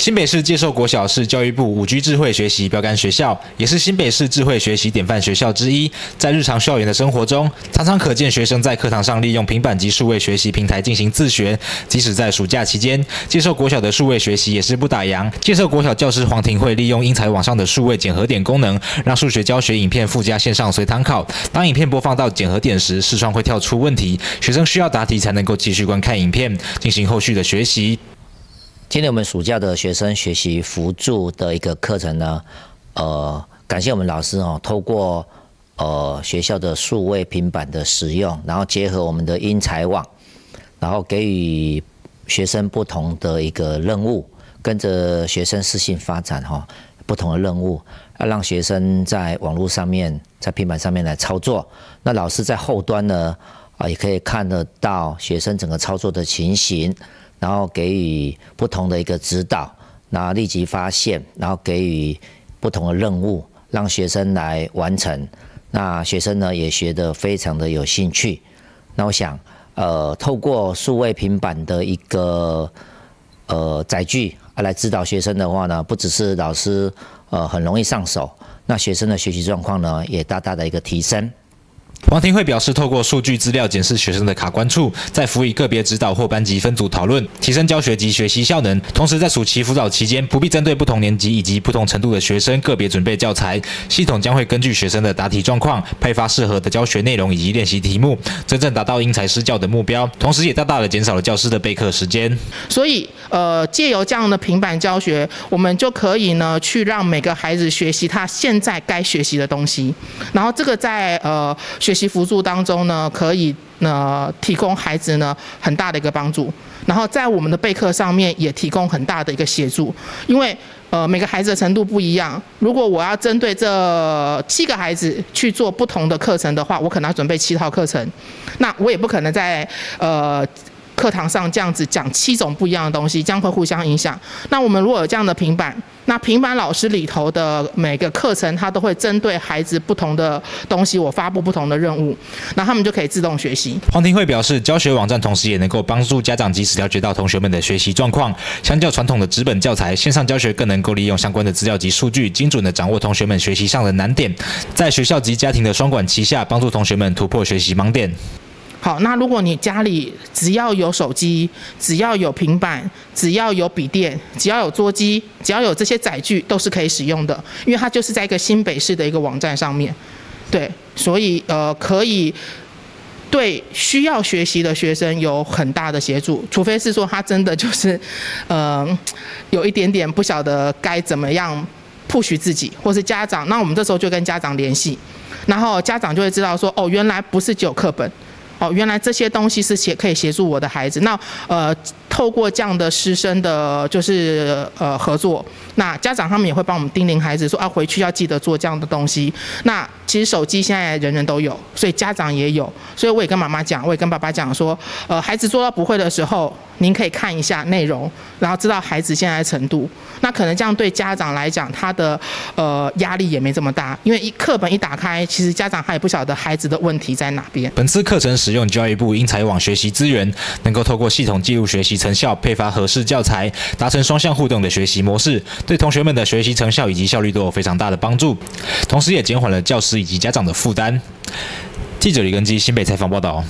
新北市接受国小是教育部五 G 智慧学习标杆学校，也是新北市智慧学习典范学校之一。在日常校园的生活中，常常可见学生在课堂上利用平板及数位学习平台进行自学。即使在暑假期间，接受国小的数位学习也是不打烊。接受国小教师黄庭慧利用英才网上的数位检核点功能，让数学教学影片附加线上随堂考。当影片播放到检核点时，视窗会跳出问题，学生需要答题才能够继续观看影片，进行后续的学习。今天我们暑假的学生学习辅助的一个课程呢，呃，感谢我们老师哦，透过呃学校的数位平板的使用，然后结合我们的英才网，然后给予学生不同的一个任务，跟着学生适性发展哈，不同的任务，要让学生在网络上面，在平板上面来操作，那老师在后端呢，啊，也可以看得到学生整个操作的情形。然后给予不同的一个指导，然后立即发现，然后给予不同的任务，让学生来完成。那学生呢也学得非常的有兴趣。那我想，呃，透过数位平板的一个呃载具来指导学生的话呢，不只是老师呃很容易上手，那学生的学习状况呢也大大的一个提升。王庭慧表示，透过数据资料检视学生的卡关处，再辅以个别指导或班级分组讨论，提升教学及学习效能。同时，在暑期辅导期间，不必针对不同年级以及不同程度的学生个别准备教材，系统将会根据学生的答题状况，配发适合的教学内容以及练习题目，真正达到因材施教的目标。同时，也大大的减少了教师的备课时间。所以，呃，借由这样的平板教学，我们就可以呢，去让每个孩子学习他现在该学习的东西。然后，这个在呃。学习辅助当中呢，可以呢提供孩子呢很大的一个帮助，然后在我们的备课上面也提供很大的一个协助，因为呃每个孩子的程度不一样，如果我要针对这七个孩子去做不同的课程的话，我可能要准备七套课程，那我也不可能在呃。课堂上这样子讲七种不一样的东西，将会互相影响。那我们如果有这样的平板，那平板老师里头的每个课程，它都会针对孩子不同的东西，我发布不同的任务，那他们就可以自动学习。黄庭慧表示，教学网站同时也能够帮助家长及时了解到同学们的学习状况。相较传统的纸本教材，线上教学更能够利用相关的资料及数据，精准的掌握同学们学习上的难点，在学校及家庭的双管齐下，帮助同学们突破学习盲点。好，那如果你家里只要有手机，只要有平板，只要有笔电，只要有桌机，只要有这些载具，都是可以使用的，因为它就是在一个新北市的一个网站上面，对，所以呃可以对需要学习的学生有很大的协助，除非是说他真的就是呃有一点点不晓得该怎么样 push 自己，或是家长，那我们这时候就跟家长联系，然后家长就会知道说，哦，原来不是只有课本。哦，原来这些东西是协可以协助我的孩子。那呃，透过这样的师生的，就是呃合作，那家长他们也会帮我们叮咛孩子说啊，回去要记得做这样的东西。那其实手机现在人人都有，所以家长也有。所以我也跟妈妈讲，我也跟爸爸讲说，呃，孩子做到不会的时候，您可以看一下内容，然后知道孩子现在的程度。那可能这样对家长来讲，他的呃压力也没这么大，因为一课本一打开，其实家长他也不晓得孩子的问题在哪边。本次课程是使用教育部英才网学习资源，能够透过系统记录学习成效，配发合适教材，达成双向互动的学习模式，对同学们的学习成效以及效率都有非常大的帮助，同时也减缓了教师以及家长的负担。记者李根基新北采访报道。